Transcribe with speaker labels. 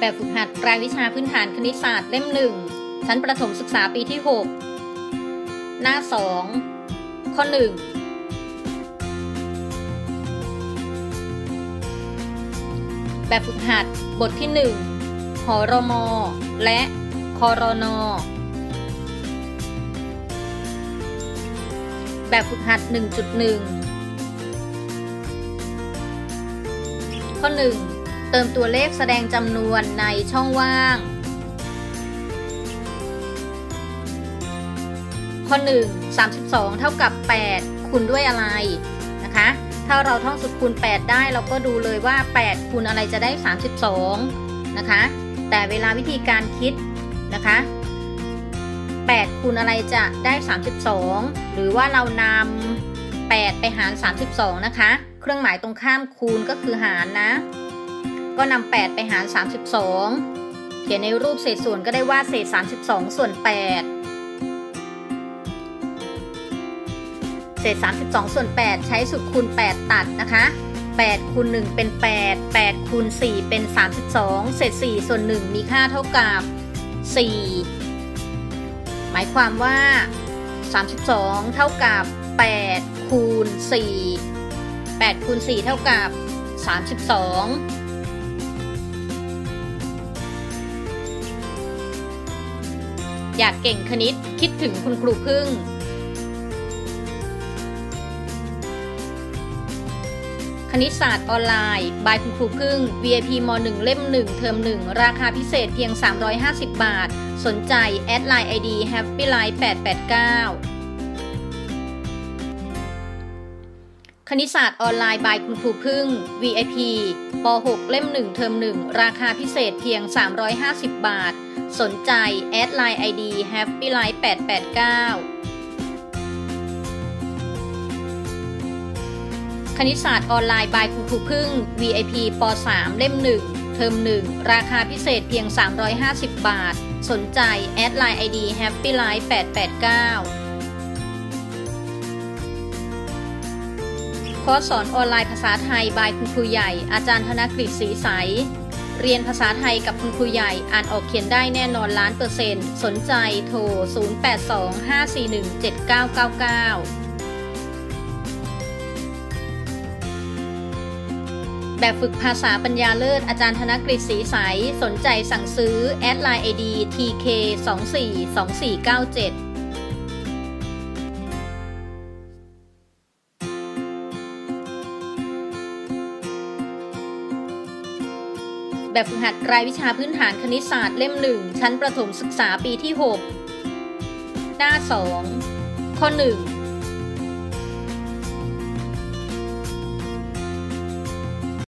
Speaker 1: แบบฝึกหัดรายวิชาพื้นฐานคณิตศาสตร์เล่มหนึ่งชั้นประถมศึกษาปีที่ 6 หน้า 2 ข้อ 1 แบบฝึกหัดบทที่ 1หอรม และคอรนอแบบฝึกหัด 1.1 ข้อ 1 เติมตัวเลขแสดงจำนวนในช่องว่าง ข้อ 1 32 เท่ากับ 8 คูณด้วยอะไรนะคะ ถ้าเราท่องสูตรคูณ 8 ได้เราก็ดูเลยว่า 8 คูณอะไรจะได้ 32 นะคะ แต่เวลาวิธีการคิดนะคะ 8 คูณอะไรจะได้ 32 หรือว่าเรานำ8 ไปหาร 32 นะคะ เครื่องหมายตรงข้ามคูณก็คือหารนะ ก็นำ8ไปหาร 32 เขียนในรูปเศษส่วนก็ได้ว่าเศษ 32 ส่วน 8 เศษ 32 ส่วน 8 ใช้สูตรคูณ 8 ตัดนะคะ8คูณ1เป็น 8 8คูณ4เป็น 32 เศษ 4 ส่วน 1 มีค่าเท่ากับ 4 หมายความว่า 32 เท่ากับ 8 คูณ 4 8คูณ4เท่ากับ 32 อยากเก่งคณิตคิดถึงคุณครูพึ่ง คณิตศาสตร์ออนไลน์ บายคุณครูพึ่ง VIP ม .1 เล่ม 1 เทอม 1 ราคาพิเศษเพียง 350 บาท สนใจ add LINE ID Happy Life 889 คณิตศาสตร์ออนไลน์ by คุณครูพึ่ง VIP ป .6 เล่ม 1 เทอม 1 ราคาพิเศษเพียง 350 บาท สนใจ add LINE ID Happy Life 889 คณิตศาสตร์ออนไลน์ by คุณครูพึ่ง VIP ป .3 เล่ม 1 เทอม 1 ราคาพิเศษเพียง 350 บาท สนใจ add LINE ID Happy Life 889 คอร์สสอนออนไลน์ภาษาไทย by คุณครูใหญ่ อาจารย์ธนกฤษศรีใส เรียนภาษาไทยกับคุณครูใหญ่ อ่านออกเขียนได้แน่นอนล้านเปอร์เซ็นต์ สนใจโทร 0825417999 แบบฝึกภาษาปัญญาเลิศอาจารย์ธนกฤษศรีใส สนใจสั่งซื้อ แอดไลน์ ID TK 242497 แบบฝึกหัดรายวิชาพื้นฐานคณิตศาสตร์เล่ม1ชั้นประถมศึกษาปีที่ 6 หน้า 2 ข้อ 1